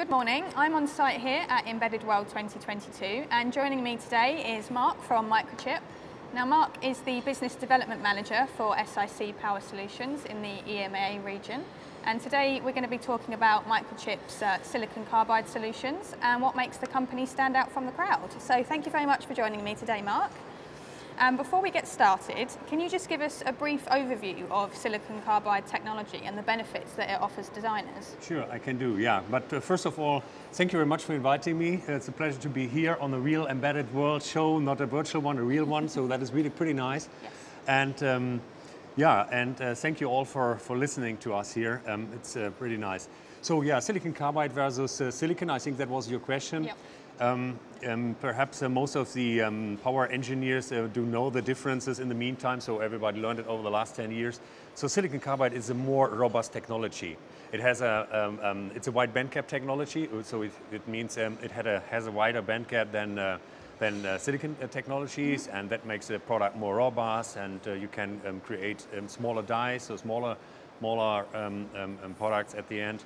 Good morning. I'm on site here at Embedded World 2022 and joining me today is Marc from Microchip. Now Marc is the Business Development Manager for SiC Power Solutions in the EMEA region and today we're going to be talking about Microchip's uh, silicon carbide solutions and what makes the company stand out from the crowd. So thank you very much for joining me today Marc. Um, before we get started, can you just give us a brief overview of silicon carbide technology and the benefits that it offers designers? Sure, I can do, yeah. But uh, first of all, thank you very much for inviting me. It's a pleasure to be here on the real Embedded World show, not a virtual one, a real one, so that is really pretty nice. Yes. And um, yeah, and uh, thank you all for, for listening to us here. Um, it's uh, pretty nice. So yeah, silicon carbide versus uh, silicon, I think that was your question. Yep. Um, um, perhaps uh, most of the um, power engineers uh, do know the differences in the meantime, so everybody learned it over the last 10 years. So silicon carbide is a more robust technology. It has a, um, um, it's a wide bandgap technology, uh, so it, it means um, it had a, has a wider bandgap than, uh, than uh, silicon uh, technologies, and that makes the product more robust, and you can create smaller dies, so smaller, smaller products at the end.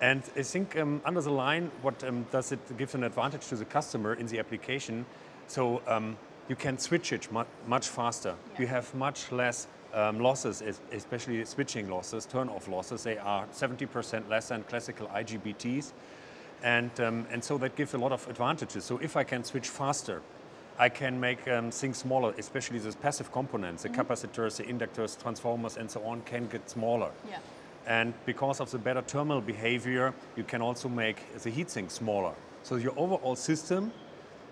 And I think um, under the line, what um, does it give an advantage to the customer in the application? So um, you can switch it mu much faster. Yeah. You have much less um, losses, especially switching losses, turn-off losses. They are 70% less than classical IGBTs. And, um, and so that gives a lot of advantages. So if I can switch faster, I can make um, things smaller, especially the passive components, the mm -hmm. capacitors, the inductors, transformers, and so on can get smaller. Yeah. And because of the better thermal behavior, you can also make the heatsink smaller. So your overall system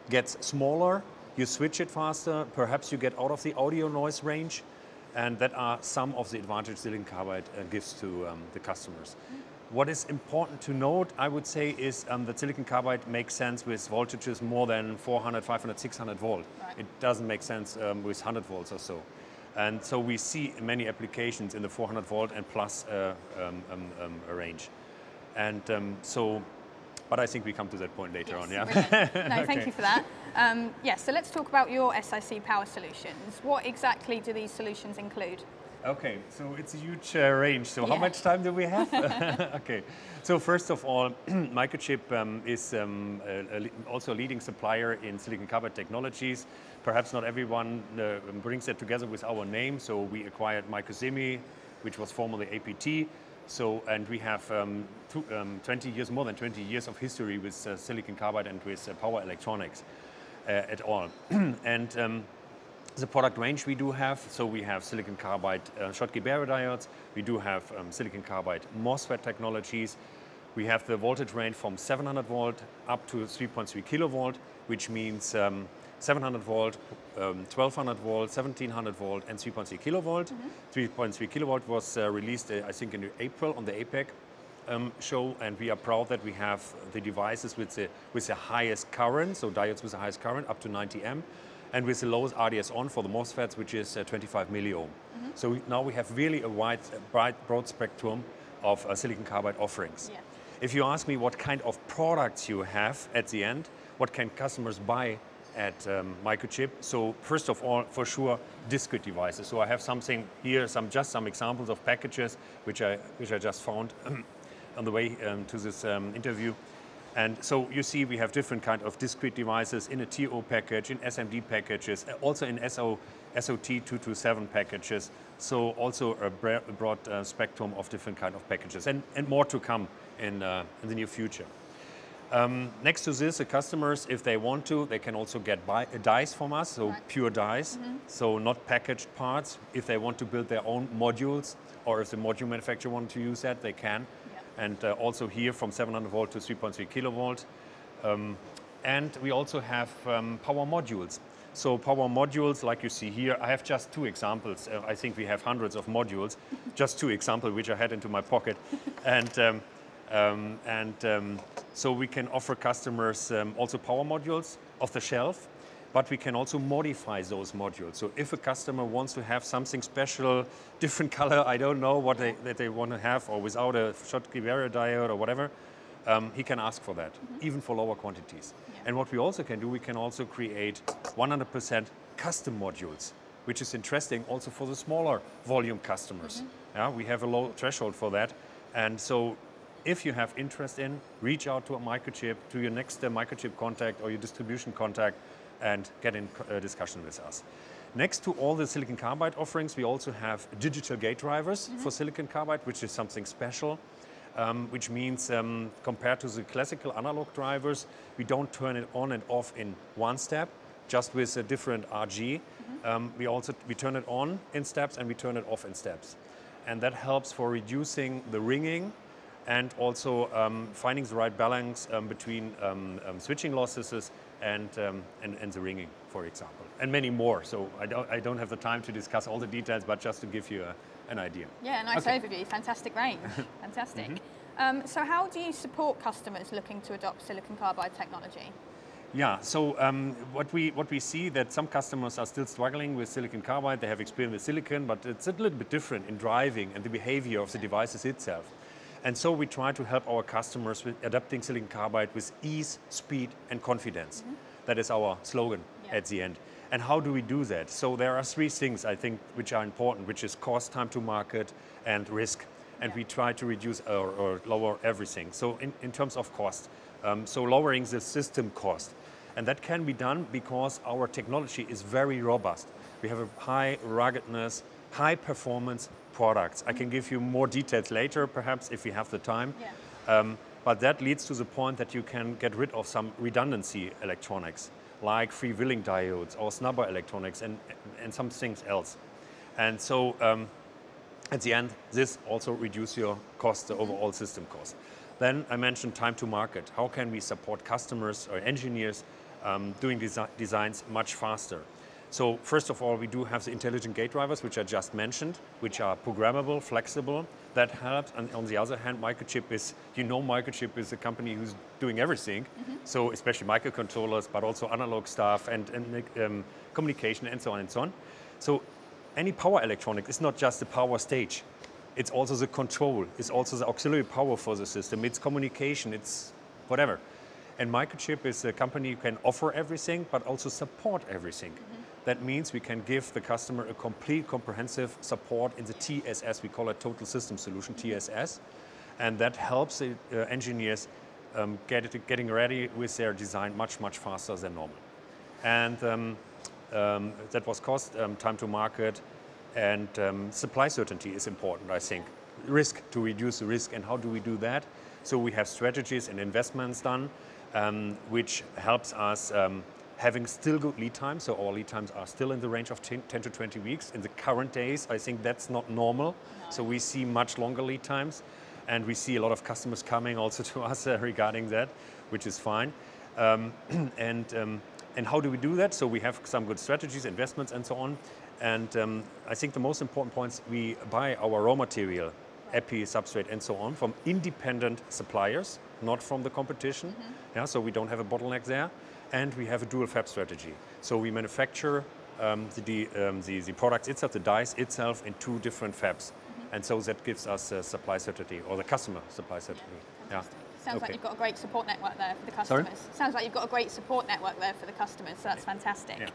gets smaller, you switch it faster, perhaps you get out of the audio noise range, and that are some of the advantages silicon carbide uh, gives to um, the customers. What is important to note, I would say, is um, that silicon carbide makes sense with voltages more than 400, 500, 600 volt. Right. It doesn't make sense um, with 100 volts or so. And so we see many applications in the 400 volt and plus uh, um, um, um, range. And um, so, but I think we come to that point later yes, on, yeah? no, okay. thank you for that. Um, yes, yeah, so let's talk about your SiC power solutions. What exactly do these solutions include? Okay, so it's a huge uh, range. So yeah. how much time do we have? okay, so first of all, Microchip um, is um, a, a, also a leading supplier in silicon carbide technologies. Perhaps not everyone uh, brings that together with our name. So we acquired Microsemi, which was formerly APT. So, and we have um, two, um, 20 years, more than 20 years of history with uh, silicon carbide and with uh, power electronics uh, at all. and um, the product range we do have, so we have silicon carbide uh, Schottky barrier diodes, we do have um, silicon carbide MOSFET technologies, we have the voltage range from 700 volt up to 3.3 kilovolt, which means um, 700 volt, um, 1200 volt, 1700 volt, and 3.3 kilovolt. Mm -hmm. 3.3 kilovolt was uh, released, uh, I think, in April on the APEC um, show, and we are proud that we have the devices with the, with the highest current, so diodes with the highest current, up to 90 amp and with the lowest RDS on for the MOSFETs, which is uh, 25 milliohm. Mm -hmm. So we, now we have really a wide, bright, broad spectrum of uh, silicon carbide offerings. Yeah. If you ask me what kind of products you have at the end, what can customers buy at um, Microchip? So first of all, for sure, discrete devices. So I have something here, some just some examples of packages which I which I just found on the way um, to this um, interview. And so you see we have different kind of discrete devices in a TO package, in SMD packages, uh, also in SO, SOT227 packages. So also a broad uh, spectrum of different kind of packages and, and more to come in, uh, in the near future. Um, next to this, the customers, if they want to, they can also get buy, uh, dies from us, so right. pure dies, mm -hmm. so not packaged parts. If they want to build their own modules, or if the module manufacturer wants to use that, they can and uh, also here from 700 volt to 3.3 kilovolt. Um, and we also have um, power modules. So power modules, like you see here, I have just two examples. Uh, I think we have hundreds of modules, just two examples which I had into my pocket. and um, um, and um, so we can offer customers um, also power modules off the shelf but we can also modify those modules. So if a customer wants to have something special, different color, I don't know what they, that they want to have, or without a Schottky barrier diode or whatever, um, he can ask for that, mm -hmm. even for lower quantities. Yeah. And what we also can do, we can also create 100% custom modules, which is interesting also for the smaller volume customers. Mm -hmm. Yeah, we have a low threshold for that. And so if you have interest in, reach out to a microchip, to your next uh, microchip contact or your distribution contact and get in uh, discussion with us. Next to all the silicon carbide offerings, we also have digital gate drivers mm -hmm. for silicon carbide, which is something special. Um, which means um, compared to the classical analog drivers, we don't turn it on and off in one step, just with a different RG. Mm -hmm. um, we also we turn it on in steps and we turn it off in steps, and that helps for reducing the ringing and also um, finding the right balance um, between um, switching losses and, um, and, and, the ringing, for example, and many more. So I don't, I don't have the time to discuss all the details, but just to give you a, an idea. Yeah, nice okay. overview, fantastic range, fantastic. Mm -hmm. so how do you support customers looking to adopt silicon carbide technology? Yeah, so um, what, we, what we see that some customers are still struggling with silicon carbide. They have experience with silicon, but it's a little bit different in driving and the behavior of the devices itself. And so we try to help our customers with adapting silicon carbide with ease, speed, and confidence. Mm -hmm. That is our slogan yeah. at the end. And how do we do that? So there are three things I think which are important, which is cost, time to market, and risk. And yeah. we try to reduce or, or, lower everything. So in, in terms of cost, um, so lowering the system cost. And that can be done because our technology is very robust. We have a high ruggedness, high performance, products. I can give you more details later, perhaps, if we have the time. Yeah. Um, but that leads to the point that you can get rid of some redundancy electronics, like freewheeling diodes or snubber electronics and, and some things else. And so um, at the end, this also reduces your cost, the overall system cost. Then I mentioned time to market. How can we support customers or engineers um, doing desi designs much faster? So first of all, we do have the intelligent gate drivers, which I just mentioned, which are programmable, flexible. That helps. And on the other hand, Microchip is, you know Microchip is a company who's doing everything. Mm -hmm. So especially microcontrollers, but also analog stuff and, and um, communication and so on and so on. So any power electronics is not just the power stage. It's also the control. It's also the auxiliary power for the system. It's communication. It's whatever. And Microchip is a company who can offer everything, but also support everything. Mm -hmm. That means we can give the customer a complete comprehensive support in the TSS, we call it Total System Solution, TSS, and that helps the uh, engineers um, get it, getting ready with their design much, much faster than normal. And um, um, that was cost, um, time to market, and um, supply certainty is important, I think. Risk, to reduce the risk, and how do we do that? So we have strategies and investments done, um, which helps us having still good lead times, so our lead times are still in the range of 10, 10 to 20 weeks. In the current days, I think that's not normal. No. So we see much longer lead times, and we see a lot of customers coming also to us uh, regarding that, which is fine. Um, and, um, and how do we do that? So we have some good strategies, investments, and so on. And um, I think the most important points, we buy our raw material, epi, substrate, and so on, from independent suppliers, not from the competition. Mm -hmm. Yeah, so we don't have a bottleneck there and we have a dual fab strategy. So we manufacture um, the, um, the, the product itself, the dice itself, in two different fabs. Mm -hmm. And so that gives us a supply certainty, or the customer supply certainty. Yeah. yeah. Sounds okay. like you've got a great support network there for the customers. Sorry? Sounds like you've got a great support network there for the customers, so that's fantastic. Yeah.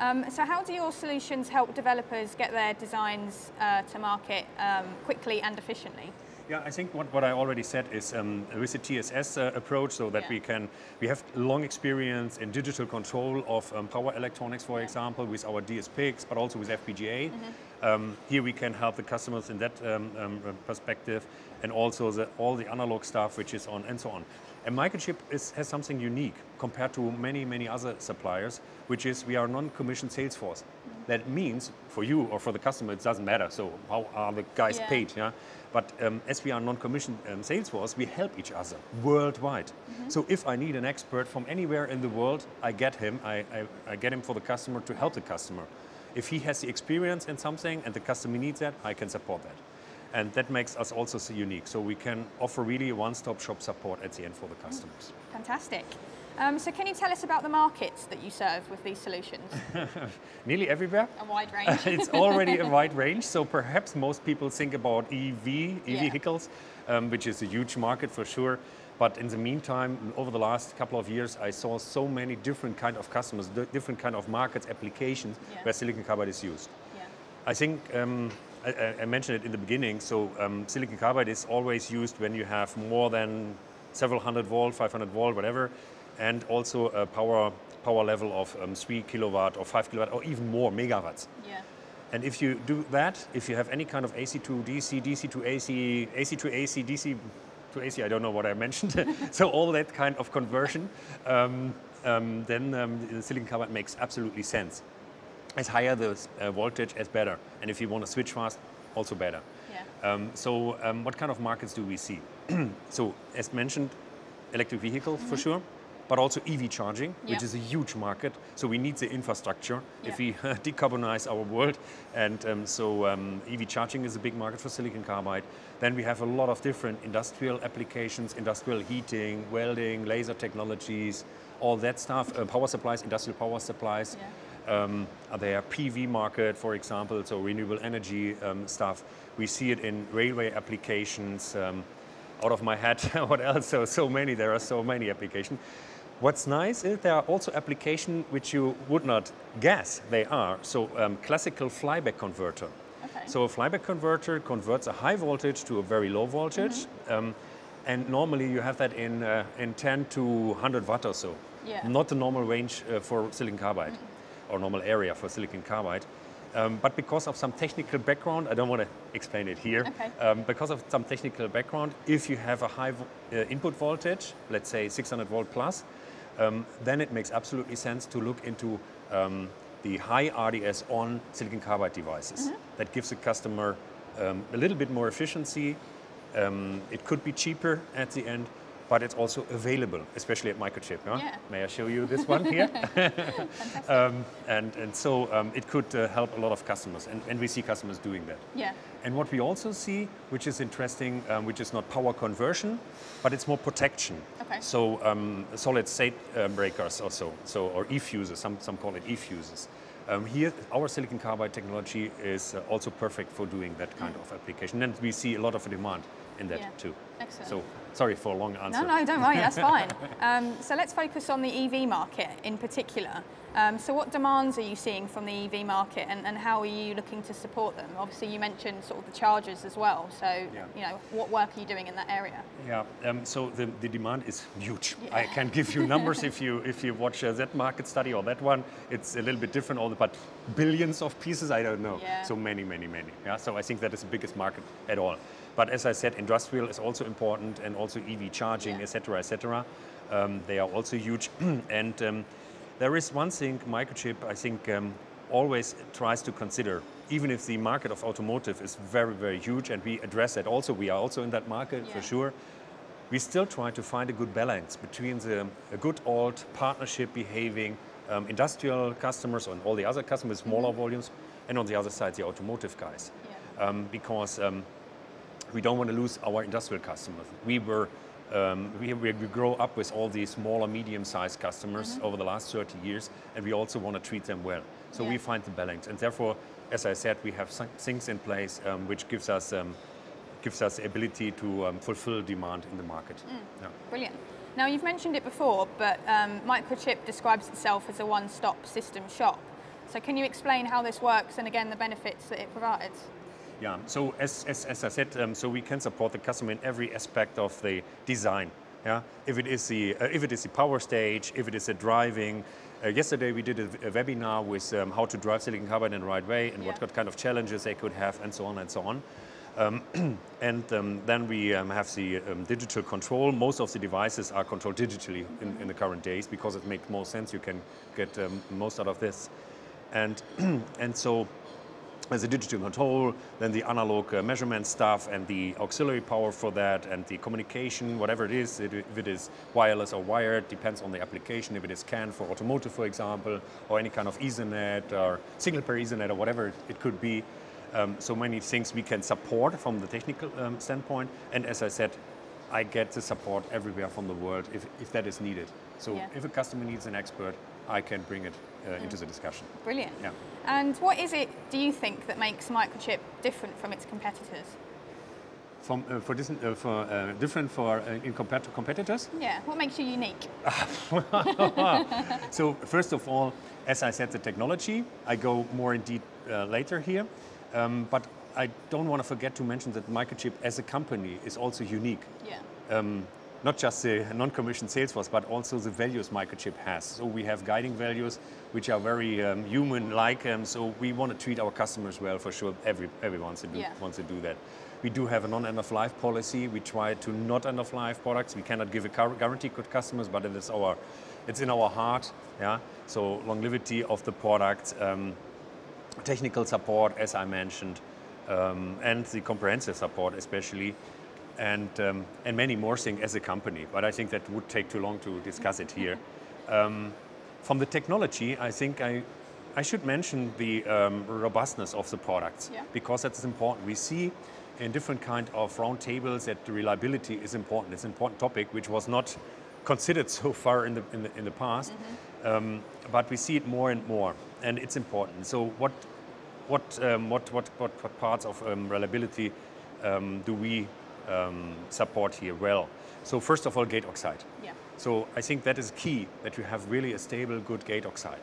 Um, so how do your solutions help developers get their designs uh, to market um, quickly and efficiently? Yeah, I think what, what I already said is um, with the TSS uh, approach, so that yeah. we can, we have long experience in digital control of um, power electronics, for yeah. example, with our dsPICs, but also with FPGA. Mm -hmm. um, here we can help the customers in that um, um, perspective, and also the, all the analog stuff which is on, and so on. And Microchip is, has something unique compared to many, many other suppliers, which is we are a non-commissioned sales force. That means for you or for the customer, it doesn't matter. So how are the guys yeah. paid? Yeah. But um, as we are non-commissioned um, sales force, we help each other worldwide. Mm -hmm. So if I need an expert from anywhere in the world, I get him, I, I, I, get him for the customer to help the customer. If he has the experience in something and the customer needs that, I can support that. And that makes us also so unique. So we can offer really one-stop shop support at the end for the customers. Fantastic. Um, so can you tell us about the markets that you serve with these solutions? Nearly everywhere. A wide range. it's already a wide range. So perhaps most people think about EV, EV yeah. vehicles, um, which is a huge market for sure. But in the meantime, over the last couple of years, I saw so many different kind of customers, different kind of markets, applications yeah. where silicon carbide is used. Yeah. I think um, I, I, mentioned it in the beginning. So um, silicon carbide is always used when you have more than several hundred volt, 500 volt, whatever, and also a power power level of um, three kilowatt or five kilowatt or even more megawatts. Yeah. And if you do that, if you have any kind of AC to DC, DC to AC, AC to AC, DC to AC, I don't know what I mentioned. so all that kind of conversion, um, um, then um, the silicon carbide makes absolutely sense. As higher the uh, voltage, as better. And if you want to switch fast, also better. Yeah. Um, so um, what kind of markets do we see? so as mentioned, electric vehicle mm -hmm. for mm-hmm. sure but also EV charging, yeah. which is a huge market. So we need the infrastructure yeah. if we decarbonize our world. And um, so um, EV charging is a big market for silicon carbide. Then we have a lot of different industrial applications, industrial heating, welding, laser technologies, all that stuff, uh, power supplies, industrial power supplies. Yeah. Um, there PV market, for example, so renewable energy um, stuff. We see it in railway applications. Um, out of my head, what else? So, so many, there are so many applications. What's nice is there are also applications which you would not guess they are. So um, classical flyback converter. Okay. So a flyback converter converts a high voltage to a very low voltage. Mm -hmm. um, and normally you have that in, uh, in 10 to 100 watt or so. Yeah. Not the normal range uh, for silicon carbide mm -hmm. or normal area for silicon carbide. Um, but because of some technical background, I don't want to explain it here. Okay. Um, because of some technical background, if you have a high uh, input voltage, let's say 600 volt plus, um, then it makes absolutely sense to look into um, the high RDS on silicon carbide devices. Mm -hmm. That gives the customer um, a little bit more efficiency. Um, it could be cheaper at the end, but it's also available, especially at Microchip. Huh? Yeah. May I show you this one here? um, and, and so um, it could uh, help a lot of customers, and, and we see customers doing that. Yeah. And what we also see, which is interesting, um, which is not power conversion, but it's more protection. Okay. So um, solid state uh, breakers also, so or e-fuses, some, some call it e-fuses. Um, here, our silicon carbide technology is uh, also perfect for doing that kind mm. of application, and we see a lot of demand in that yeah. too. Excellent. So sorry for a long answer. No, no, don't worry, that's fine. Um, so let's focus on the EV market in particular. Um, so what demands are you seeing from the EV market and, and, how are you looking to support them? Obviously you mentioned sort of the chargers as well, so yeah. you know, what work are you doing in that area? Yeah, um, so the, the demand is huge. Yeah. I can give you numbers if you if you watch uh, that market study or that one, it's a little bit different, all the, but billions of pieces, I don't know. Yeah. So many, many, many. Yeah, so I think that is the biggest market at all. But as I said, industrial is also important and also EV charging, et etc., etc. Um, they are also huge. and um, there is one thing Microchip, I think, um, always tries to consider, even if the market of automotive is very, very huge, and we address that also, we are also in that market yeah. for sure, we still try to find a good balance between the a good old partnership behaving um, industrial customers and all the other customers, smaller mm -hmm. volumes, and on the other side, the automotive guys. Yeah. Um, because um, we don't want to lose our industrial customers. We were um, we, we, grow up with all these smaller, medium-sized customers mm -hmm. over the last 30 years, and we also want to treat them well. So yeah. we find the balance, and therefore, as I said, we have things in place um, which gives us um, gives us the ability to um, fulfill demand in the market. Mm. Yeah. Brilliant. Now you've mentioned it before, but um, Microchip describes itself as a one-stop system shop. So can you explain how this works and again the benefits that it provides? Yeah, so as, as, as I said, um, so we can support the customer in every aspect of the design. Yeah, if it is the uh, if it is the power stage, if it is the driving. Uh, yesterday we did a, a webinar with um, how to drive silicon carbide in the right way and yeah. what kind of challenges they could have and so on and so on. Um, and um, then we um, have the um, digital control. Most of the devices are controlled digitally in, in, the current days because it makes more sense. You can get um, most out of this. And, and so as a digital control, then the analog uh, measurement stuff and the auxiliary power for that and the communication, whatever it is, it, if it is wireless or wired, depends on the application. If it is CAN for automotive, for example, or any kind of Ethernet or single pair Ethernet or whatever it, it could be. Um, so many things we can support from the technical um, standpoint. And as I said, I get the support everywhere from the world if, if that is needed. So yeah. if a customer needs an expert, I can bring it uh, into the discussion. Brilliant. Yeah. And what is it, do you think, that makes Microchip different from its competitors? From, uh, for, this, uh, for uh, different for uh, in compared to competitors? Yeah. What makes you unique? so first of all, as I said, the technology. I go more in deep uh, later here, um, but I don't want to forget to mention that Microchip as a company is also unique. Yeah. Um, not just the non-commissioned sales force, but also the values Microchip has. So we have guiding values which are very um, human-like. Um, so we want to treat our customers well for sure. Every everyone wants to do, Yeah. wants to do that. We do have a non-end of life policy. We try to not end of life products. We cannot give a guarantee to customers, but it is our, it's in our heart. Yeah. So longevity of the product, um, technical support, as I mentioned, um, and the comprehensive support, especially, and um, and many more things as a company. But I think that would take too long to discuss it here. Um, from the technology, I think I. I should mention the um, robustness of the products Yeah. because that's important. We see in different kind of round tables that the reliability is important. It's an important topic which was not considered so far in the in the, in the past, um, but we see it more and more, and it's important. So what what um, what, what what parts of um, reliability um, do we um, support here? Well, so first of all, gate oxide. Yeah. So I think that is key that you have really a stable, good gate oxide.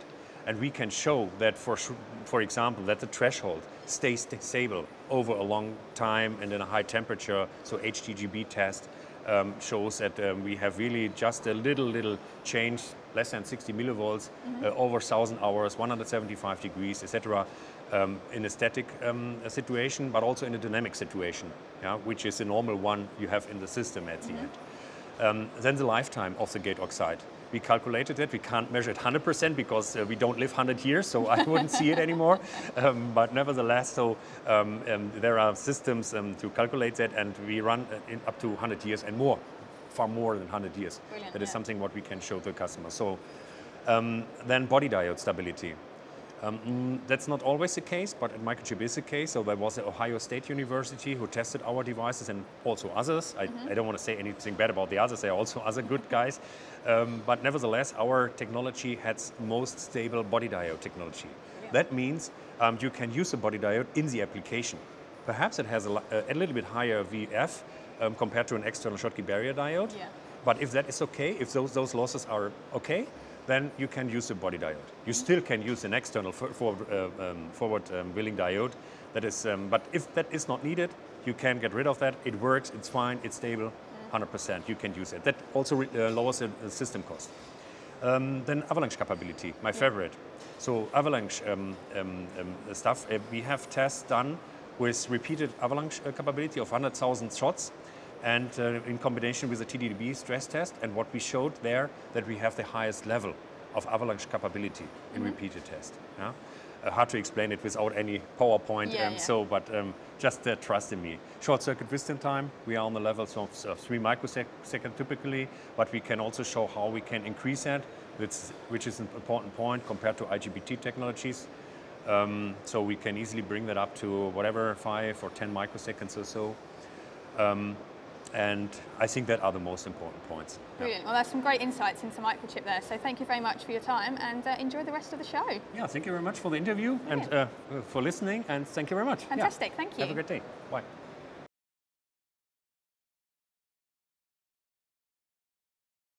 And we can show that, for, for example, that the threshold stays stable over a long time and in a high temperature. So HTGB test um, shows that um, we have really just a little, little change, less than 60 millivolts, uh, over 1,000 hours, 175 degrees, etc. Um, in a static um, situation, but also in a dynamic situation, yeah, which is the normal one you have in the system at the end. Um, then the lifetime of the gate oxide. We calculated it. We can't measure it 100% because uh, we don't live 100 years, so I wouldn't see it anymore. Um, but nevertheless, so um, um, there are systems um, to calculate that, and we run uh, in up to 100 years and more, far more than 100 years. Brilliant, That is yeah. something what we can show to the customer. So um, then body diode stability. Um, mm, that's not always the case, but at Microchip is the case. So there was the Ohio State University who tested our devices and also others. I, I don't want to say anything bad about the others. They are also other good guys. Um, but nevertheless, our technology has most stable body diode technology. That means um, you can use the body diode in the application. Perhaps it has a, a little bit higher VF um, compared to an external Schottky barrier diode. Yeah. But if that is okay, if those, those losses are okay, then you can use a body diode. You still can use an external for, forward, uh, um, forward um, willing diode. That is, um, but if that is not needed, you can get rid of that. It works. It's fine. It's stable. 100%. You can use it. That also uh, lowers the the system cost. Um, then avalanche capability, my favorite. So avalanche um, um, um, stuff. Uh, we have tests done with repeated avalanche uh, capability of 100,000 shots, and uh, in combination with the TDDB stress test. And what we showed there that we have the highest level of avalanche capability in repeated test. Yeah? Uh, hard to explain it without any PowerPoint. Yeah, yeah. So, but um, just uh, trust in me. Short circuit withstand time, we are on the levels of uh, three microseconds typically, but we can also show how we can increase that, which, which is an important point compared to IGBT technologies. Um, so we can easily bring that up to whatever, five or 10 microseconds or so. Um, and I think that are the most important points. Yeah. Brilliant. Well, there's some great insights into microchip there. So thank you very much for your time and uh, enjoy the rest of the show. Yeah, thank you very much for the interview and uh, for listening, and thank you very much. Yeah. Fantastic. Thank you. Have a great day. Bye.